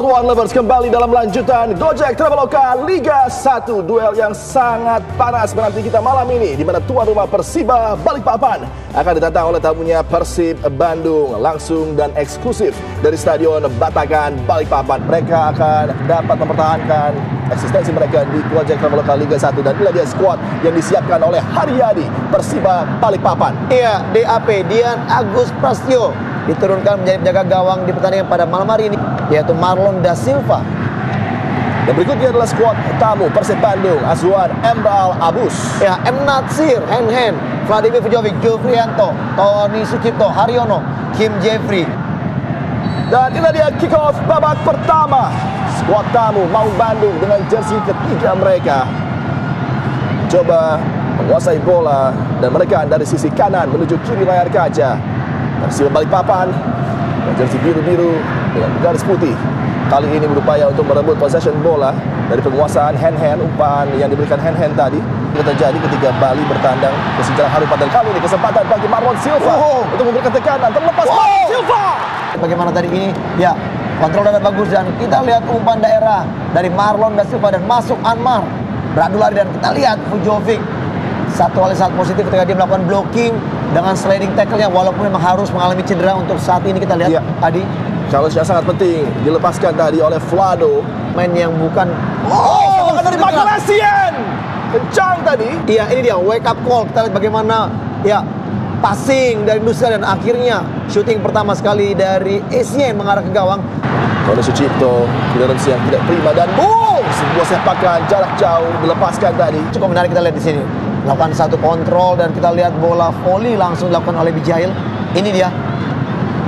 One Lovers kembali dalam lanjutan Gojek Traveloka Liga 1 duel yang sangat panas menanti kita malam ini di mana tuan rumah Persiba Balikpapan akan ditantang oleh tamunya Persib Bandung. Langsung dan eksklusif dari Stadion Batakan Balikpapan mereka akan dapat mempertahankan eksistensi mereka di Gojek Traveloka Liga 1 dan inilah dia skuad yang disiapkan oleh Haryadi Persiba Balikpapan. Iya, DAP Dian Agus Prastio diturunkan menjadi penjaga gawang di pertandingan pada malam hari ini yaitu Marlon Da Silva. dan berikutnya adalah skuad tamu Persib Bandung Azwan Embral Abus Ya, M Natsir, Hen Hen, Vladimir Vujovic, Jufrianto, Tony Sucipto, Haryono, Kim Jeffrey. Dan inilah dia kick off babak pertama. Skuad tamu Maung Bandung dengan jersey ketiga mereka. Coba menguasai bola dan menekan dari sisi kanan menuju kiri layar kaca. Persib Balikpapan dengan jersey biru-biru dengan garis putih. Kali ini berupaya untuk merebut possession bola dari penguasaan hand-hand umpan yang diberikan hand-hand tadi. Itu terjadi ketika Bali bertandang ke sejarah harupat dan kali ini kesempatan bagi Marlon Silva Oh. untuk memberikan tekanan terlepas Oh. Marlon Silva. Bagaimana tadi ini? Ya, kontrol darat bagus dan kita lihat umpan daerah dari Marlon Da Silva dan masuk Anmar. Beradu lari dan kita lihat Vujovic satu yang sangat positif ketika dia melakukan blocking dengan sliding tackle-nya walaupun memang harus mengalami cedera untuk saat ini kita lihat Iya. Adi Challenge yang sangat penting dilepaskan tadi oleh Vlado. main yang bukan Oh, dari Michael keras. Essien. Kencang tadi. Iya, ini dia wake up call. Kita lihat bagaimana ya passing dari Nusa dan akhirnya shooting pertama sekali dari Essien mengarah ke gawang. Tony Sucipto, clearance yang tidak prima dan boom, sebuah sepakan jarak jauh dilepaskan tadi. Cukup menarik kita lihat di sini. Lakukan satu kontrol dan kita lihat bola volley langsung dilakukan oleh Bijail. Ini dia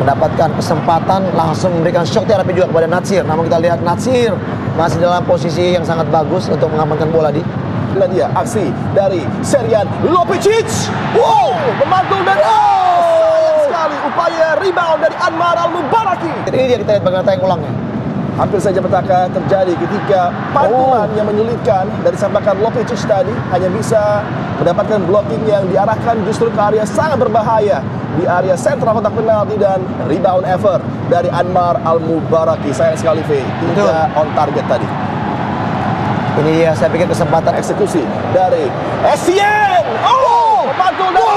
mendapatkan kesempatan langsung memberikan shot terapi juga kepada Natsir. Namun kita lihat Natsir masih dalam posisi yang sangat bagus untuk mengamankan bola di Inilah dia aksi dari Serian Lopicic. Wow, memantul dan oh, sayang sekali upaya rebound dari Anmar Al-Mubaraki. ini dia kita lihat bagaimana tayang ulangnya. Hampir saja petaka terjadi ketika pantulan Oh. yang menyulitkan dari sampakan Lopicic tadi hanya bisa mendapatkan blocking yang diarahkan justru ke area sangat berbahaya di area sentral kotak penalti dan rebound effort dari Anmar Al-Mubaraki. Sayang sekali V, tidak on target tadi. Ini dia saya pikir kesempatan Eksekusi dari Essien. Oh, memantul dan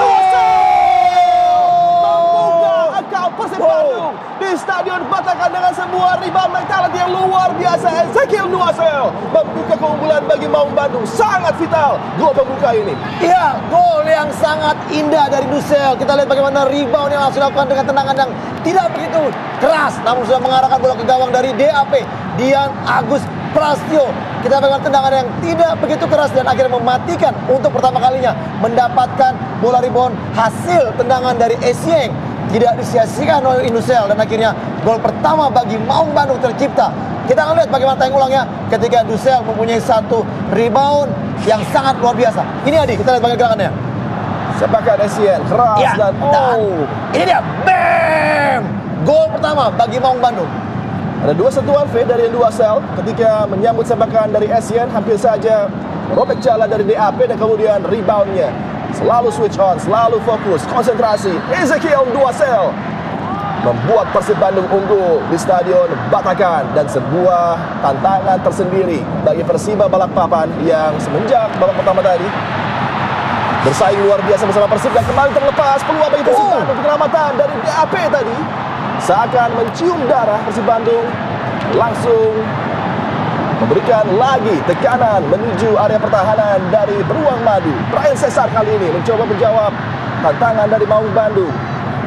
Membuka akal Persib Bandung di Stadion Batakan dengan sebuah rebound mentality yang luar biasa. Ezekiel Duasel membuka keunggulan bagi Maung Bandung. Sangat vital gol pembuka ini. Iya, gol yang sangat indah dari Dusel. Kita lihat bagaimana rebound yang langsung dilakukan dengan tendangan yang tidak begitu keras, namun sudah mengarahkan bola ke gawang dari DAP Dian Agus Prastio. Kita bagaimana tendangan yang tidak begitu keras dan akhirnya mematikan untuk pertama kalinya mendapatkan bola rebound hasil tendangan dari Esieng tidak disia-siakan oleh Indusel dan akhirnya gol pertama bagi Maung Bandung tercipta. Kita akan lihat bagaimana tayang ulangnya ketika Dusel mempunyai satu rebound yang sangat luar biasa. Ini Adi, kita lihat bagaimana gerakannya. Sepakat Essien keras Ya, dan dan oh. ini dia, bam! Gol pertama bagi Maung Bandung. Ada dua sentuhan V dari dua sel ketika menyambut sepakan dari Essien hampir saja robek jalan dari DAP dan kemudian reboundnya. Selalu switch on, selalu fokus, konsentrasi. Ezekiel dua sel membuat Persib Bandung unggul di Stadion Batakan dan sebuah tantangan tersendiri bagi Persiba Balikpapan yang semenjak babak pertama tadi bersaing luar biasa bersama Persib dan kembali terlepas peluang bagi Persib Oh. Bandung penyelamatan dari DAP tadi seakan mencium darah Persib Bandung langsung memberikan lagi tekanan menuju area pertahanan dari Beruang Madu. Brian Cesar kali ini mencoba menjawab tantangan dari Maung Bandung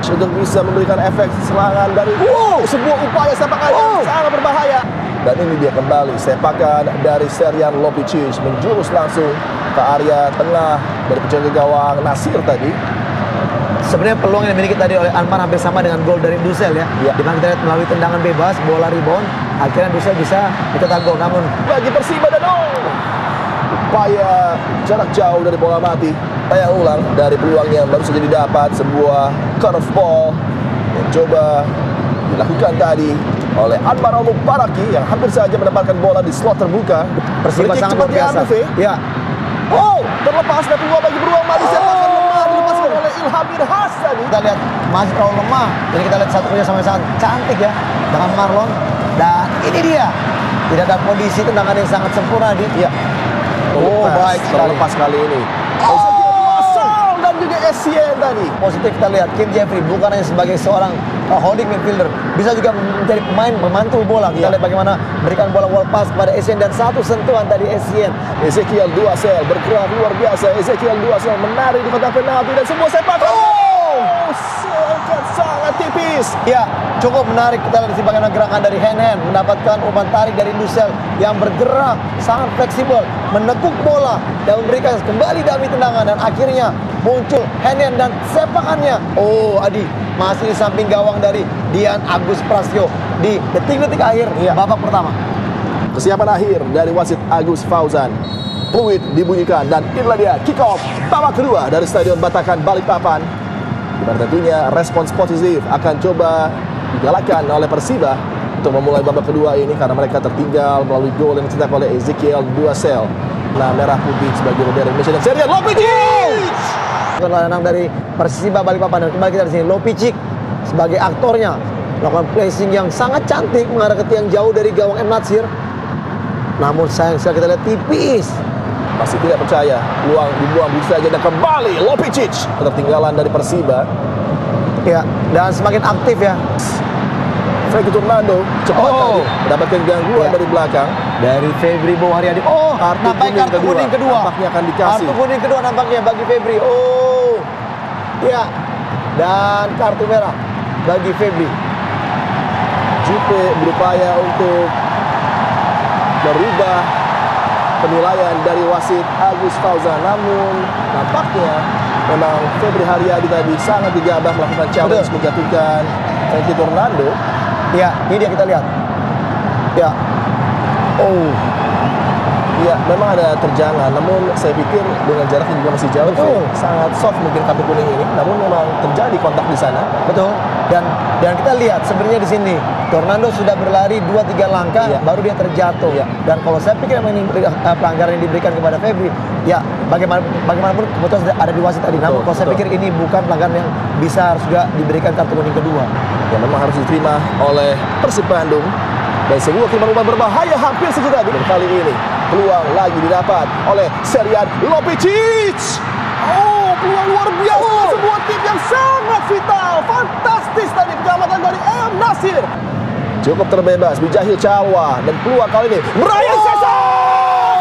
untuk bisa memberikan efek serangan dari wow, sebuah upaya sepakan yang Wow. sangat berbahaya. Dan ini dia kembali sepakan dari Serian Lopicic menjurus langsung ke area tengah dari penjaga gawang Nasir tadi. Sebenarnya peluang yang dimiliki tadi oleh Anmar hampir sama dengan gol dari Dusel ya. Ya. Di mana kita lihat melalui tendangan bebas, bola rebound, akhirnya Dusel bisa dicetak gol. Namun bagi Persiba dan oh upaya jarak jauh dari bola mati tayang ulang dari peluang yang baru saja didapat sebuah curveball yang coba dilakukan tadi oleh Anwar Al Mubaraki yang hampir saja mendapatkan bola di slot terbuka Persiba sangat luar biasa. Ya, Oh, terlepas dan peluang bagi beruang mati sepakan Irhas tadi. kita lihat masih terlalu lemah. Jadi kita lihat satu kerja sama sangat cantik ya dengan Marlon. Dan Ini dia. Tidak ada kondisi tendangan yang sangat sempurna di. Iya. Oh, Terlepas, baik sekali. terlepas kali ini. Oh. Duasel dan juga Essien tadi. Positif kita lihat Kim Jeffrey bukan hanya sebagai seorang uh, holding midfielder, bisa juga menjadi pemain pemantul bola. Kita Iya. lihat bagaimana berikan bola wall pass kepada Essien dan satu sentuhan dari Essien. Ezekiel Duasel bergerak luar biasa. Ezekiel Duasel menarik di kotak penalti dan sebuah sepakan. Oh! sangat sangat tipis. Ya, cukup menarik kita lihat di bagaimana gerakan dari Hen Hen mendapatkan umpan tarik dari Lusel yang bergerak sangat fleksibel, menekuk bola dan memberikan kembali dami tendangan dan akhirnya muncul Hen Hen dan sepakannya. Oh, Adi masih di samping gawang dari Dian Agus Prastio di detik-detik akhir Iya. babak pertama. Kesiapan akhir dari wasit Agus Fauzan. Fluid dibunyikan dan inilah dia kick off babak kedua dari Stadion Batakan Balikpapan. Di mana tentunya respons positif akan coba digalakkan oleh Persiba untuk memulai babak kedua ini karena mereka tertinggal melalui gol yang dicetak oleh Ezekiel Duasel. Nah, merah putih sebagai bendera Indonesia dan serian Lopetegui. Tendangan dari Persiba Balikpapan dan kembali kita di sini Lopicic sebagai aktornya melakukan placing yang sangat cantik mengarah ke tiang jauh dari gawang M Natsir. Namun sayang sekali kita lihat tipis. Masih tidak percaya, peluang dibuang begitu saja dan kembali Lopicic. Ketertinggalan dari Persiba. Ya, dan semakin aktif ya Frankie Turnando cepat Oh. tadi mendapatkan gangguan Ya. dari belakang. dari Febri Bowaryadi. Oh, Kartu nampaknya kuning kartu kedua. kuning kedua. Nampaknya akan dikasih. Kartu kuning kedua nampaknya bagi Febri. Oh, ya. Dan kartu merah bagi Febri. Jupe berupaya untuk merubah penilaian dari wasit Agus Fauzan. Namun nampaknya memang Febri Haryadi tadi sangat gegabah melakukan challenge menjatuhkan Frankie Turnando. Ya, ini dia kita lihat. Ya. Oh, Ya, memang ada terjangan, namun saya pikir dengan jaraknya juga masih jauh, Betul. Sangat soft mungkin kartu kuning ini. Namun memang terjadi kontak di sana. betul. Dan dan kita lihat sebenarnya di sini Tornado sudah berlari 2-3 langkah Iya. baru dia terjatuh. Iya. Dan kalau saya pikir memang ini eh, pelanggaran yang diberikan kepada Febri, ya bagaimana bagaimanapun kebetulan sudah ada di wasit tadi. Namun Betul, kalau saya betul. pikir ini bukan pelanggaran yang bisa harus juga diberikan kartu kuning kedua. yang memang harus diterima oleh Persib Bandung dan sebuah umpan berbahaya hampir saja tadi dan kali ini peluang lagi didapat oleh Serian Lopicic. Oh peluang luar biasa. Sebuah tip yang sangat vital. Fantastis tadi penyelamatan dari M Nasir. Cukup terbebas Bijahil Calwa dan peluang kali ini Brian Cesar!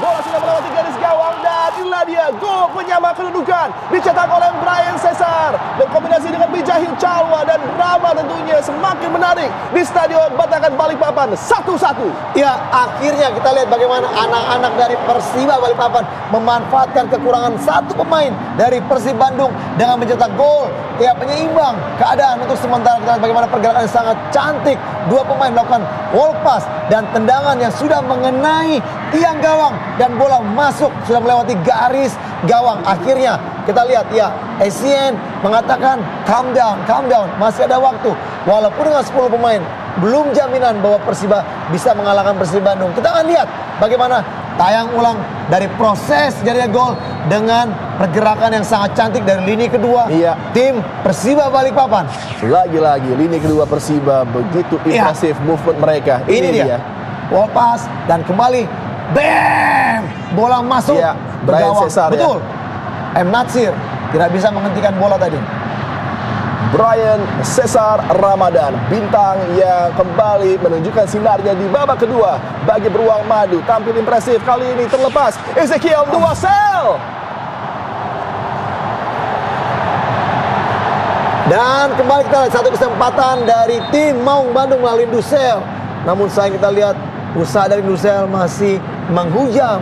Bola sudah melewati garis gawang dan inilah dia gol penyama kedudukan dicetak oleh Brian Cesar. Berkombinasi dengan Bijahil Calwa dan drama tentunya semakin menarik di Stadion Batakan Balikpapan satu-satu Ya, akhirnya kita lihat bagaimana anak-anak dari Persiba Balikpapan memanfaatkan kekurangan satu pemain dari Persib Bandung dengan mencetak gol. Ya, penyeimbang keadaan untuk sementara kita lihat bagaimana pergerakan yang sangat cantik. Dua pemain melakukan wall pass dan tendangan yang sudah mengenai tiang gawang dan bola masuk sudah melewati garis gawang. Akhirnya kita lihat ya, Essien mengatakan calm down, calm down, masih ada waktu. Walaupun dengan 10 pemain, belum jaminan bahwa Persiba bisa mengalahkan Persib Bandung. Kita akan lihat bagaimana tayang ulang dari proses jadinya gol dengan pergerakan yang sangat cantik dari lini kedua Iya. tim Persiba Balikpapan. lagi-lagi lini kedua Persiba begitu Iya. impresif movement mereka Ini, dia. Wall pass dan kembali bam bola masuk Iya, Brian. Cesar, ya. Betul. M Natsir tidak bisa menghentikan bola tadi. Brian Cesar Ramadan bintang yang kembali menunjukkan sinarnya di babak kedua bagi beruang madu tampil impresif kali ini terlepas Ezekiel Duasel Dan kembali kita lihat satu kesempatan dari tim Maung Bandung melalui Dusel. Namun sayang kita lihat usaha dari Dusel masih menghujam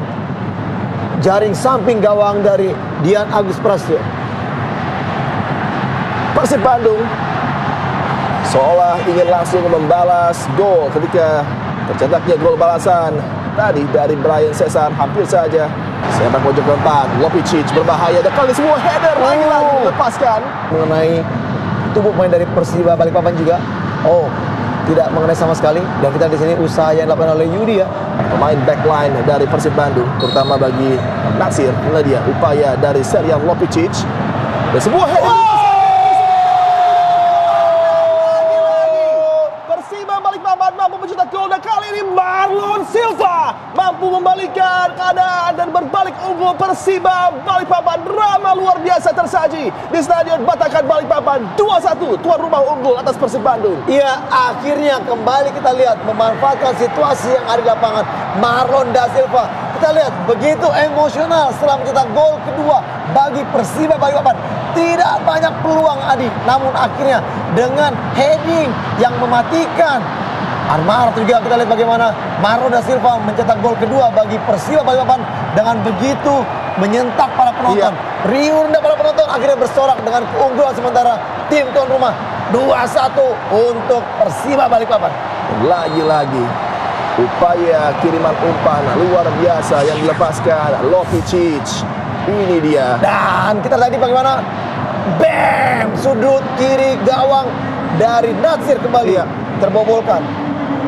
jaring samping gawang dari Dian Agus Prastio. Persib Bandung seolah ingin langsung membalas gol ketika tercetaknya gol balasan tadi dari Brian Cesar hampir saja sepak pojok keempat Lopicic berbahaya dan kali semua header lagi-lagi Oh. dilepaskan mengenai tubuh pemain dari Persiba Balikpapan juga. Oh, tidak mengenai sama sekali. Dan kita di sini usaha yang dilakukan oleh Yudi ya. pemain backline dari Persib Bandung terutama bagi Nasir inilah dia upaya dari Serian Lopicic dan sebuah header unggul Persiba Balikpapan. Drama luar biasa tersaji di Stadion Batakan Balikpapan. 2-1 tuan rumah unggul atas Persib Bandung. Iya, akhirnya kembali kita lihat memanfaatkan situasi yang ada di lapangan Marlon da Silva. Kita lihat begitu emosional setelah mencetak gol kedua bagi Persiba Balikpapan. Tidak banyak peluang Adi, namun akhirnya dengan heading yang mematikan Anmar juga kita lihat bagaimana Marlon da Silva mencetak gol kedua bagi Persiba Balikpapan dengan begitu menyentak para penonton. Iya. Riuh para penonton akhirnya bersorak dengan keunggulan sementara tim tuan rumah 2-1 untuk Persiba Balikpapan. Lagi-lagi upaya kiriman umpan luar biasa yang dilepaskan Lopicic. Ini dia. Dan kita lihat tadi bagaimana Bam! Sudut kiri gawang dari Natsir kembali Iya. terbobolkan.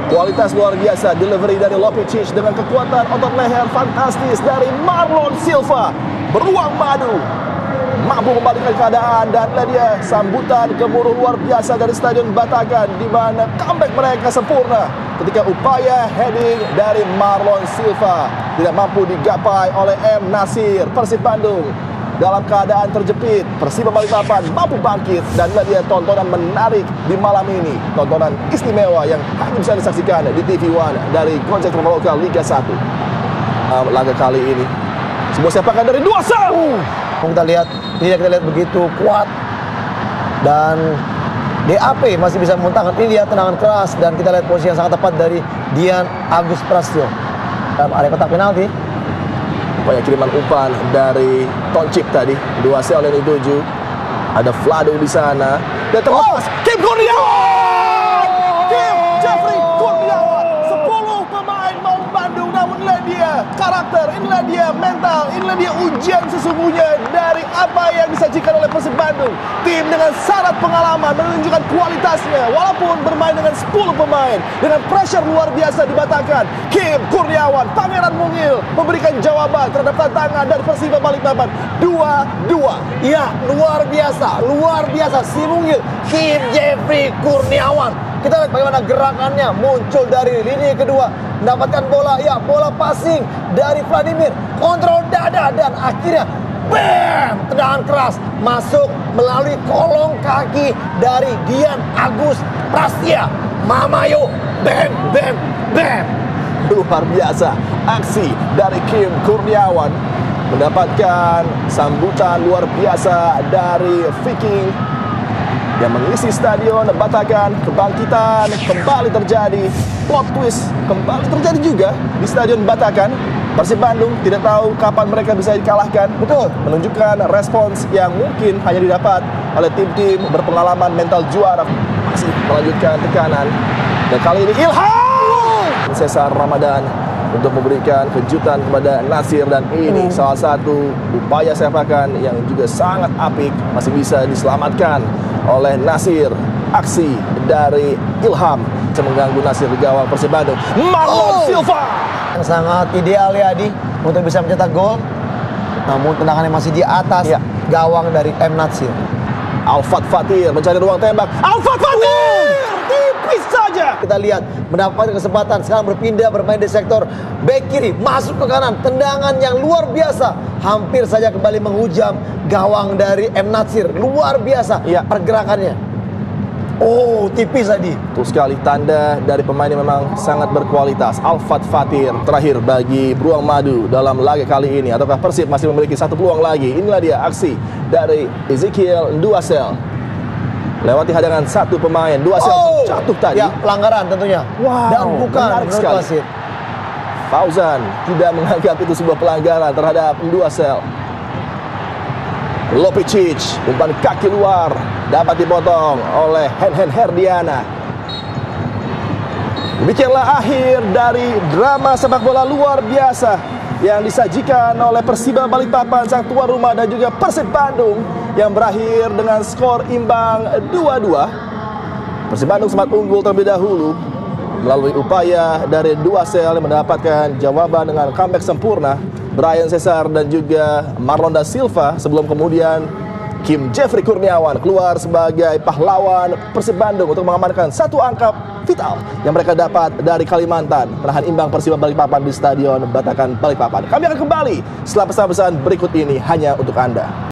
Kualitas luar biasa delivery dari Lopicic dengan kekuatan otot leher fantastis dari Marlon Silva. Beruang madu. Mampu membalikkan keadaan dan dia sambutan gemuruh luar biasa dari Stadion Batakan di mana comeback mereka sempurna ketika upaya heading dari Marlon Silva tidak mampu digapai oleh M Nasir Persib Bandung dalam keadaan terjepit Persiba Balikpapan mampu bangkit dan lihat dia tontonan menarik di malam ini. Tontonan istimewa yang hanya bisa disaksikan di TV One dari Gojek Traveloka Liga 1 uh, laga kali ini. Sebuah sepakan dari dua sel Kalau kita lihat, ini kita lihat begitu kuat. Dan DAP masih bisa memuntahkan ini dia tendangan keras. Dan kita lihat posisi yang sangat tepat dari Dian Agus Prastio dalam area kotak penalti. Banyak kiriman umpan dari Toncip tadi. Dua sel yang dituju. Ada Vlado di sana. Dan terlepas Kim Kurniawan Kim Jeffrey Kurniawan 10 pemain mau Bandung namun inilah dia karakter. Inilah dia mental inilah dia ujian sesungguhnya dari apa yang disajikan oleh Persib Bandung. Tim dengan syarat pengalaman menunjukkan kualitasnya walaupun bermain dengan 10 pemain. Dengan pressure luar biasa dibatakan Kim Kurniawan Pangeran Mungil memberikan jawaban terhadap tantangan dari Persiba Balikpapan 2-2 Iya, luar biasa, luar biasa. Si Mungil Kim Jeffrey Kurniawan. Kita lihat bagaimana gerakannya muncul dari lini kedua, mendapatkan bola, ya bola passing dari Vladimir, kontrol dada dan akhirnya bam, tendangan keras. Masuk melalui kolong kaki dari Dian Agus Prastia. Mamayo, bam, bam, bam. luar biasa aksi dari Kim Kurniawan. Mendapatkan sambutan luar biasa dari Viking yang mengisi stadion Batakan kebangkitan kembali terjadi plot twist kembali terjadi juga di stadion Batakan Persib Bandung tidak tahu kapan mereka bisa dikalahkan. Betul menunjukkan respons yang mungkin hanya didapat oleh tim-tim berpengalaman mental juara. Masih melanjutkan tekanan. Dan kali ini Ilham! Cesar Ramadan untuk memberikan kejutan kepada Nasir. Dan ini salah satu upaya sepakan yang juga sangat apik masih bisa diselamatkan oleh Nasir aksi dari Ilham mengganggu Nasir di gawang Persib Bandung Marlon Oh. Silva yang sangat ideal ya Adi untuk bisa mencetak gol. Namun tendangannya masih di atas Iya. gawang dari M Natsir. Alfat Fatir mencari ruang tembak Alfat Fatir tipis saja Kita lihat mendapatkan kesempatan sekarang berpindah bermain di sektor back kiri masuk ke kanan tendangan yang luar biasa hampir saja kembali menghujam gawang dari M Natsir luar biasa Iya. pergerakannya. Oh tipis tadi. Itu sekali tanda dari pemain yang memang sangat berkualitas. Alfat Fatir terakhir bagi Beruang Madu dalam laga kali ini. Ataukah Persib masih memiliki satu peluang lagi? Inilah dia aksi dari Ezekiel Duasel. Lewati hadangan satu pemain. Duasel Oh jatuh tadi. Ya pelanggaran tentunya. Wow, Dan bukan menarik sekali. wasit. Fauzan tidak menganggap itu sebuah pelanggaran terhadap Duasel. Lopicic, umpan kaki luar dapat dipotong oleh Hen-Hen Herdiana. Demikianlah akhir dari drama sepak bola luar biasa yang disajikan oleh Persiba Balikpapan sang tuan rumah dan juga Persib Bandung yang berakhir dengan skor imbang 2-2. Persib Bandung sempat unggul terlebih dahulu melalui upaya dari dua sel yang mendapatkan jawaban dengan comeback sempurna Brian Cesar dan juga Marlon da Silva sebelum kemudian Kim Jeffrey Kurniawan keluar sebagai pahlawan Persib Bandung untuk mengamankan satu angka vital yang mereka dapat dari Kalimantan menahan imbang Persiba Balikpapan di Stadion Batakan Balikpapan. Kami akan kembali setelah pesan-pesan berikut ini hanya untuk Anda.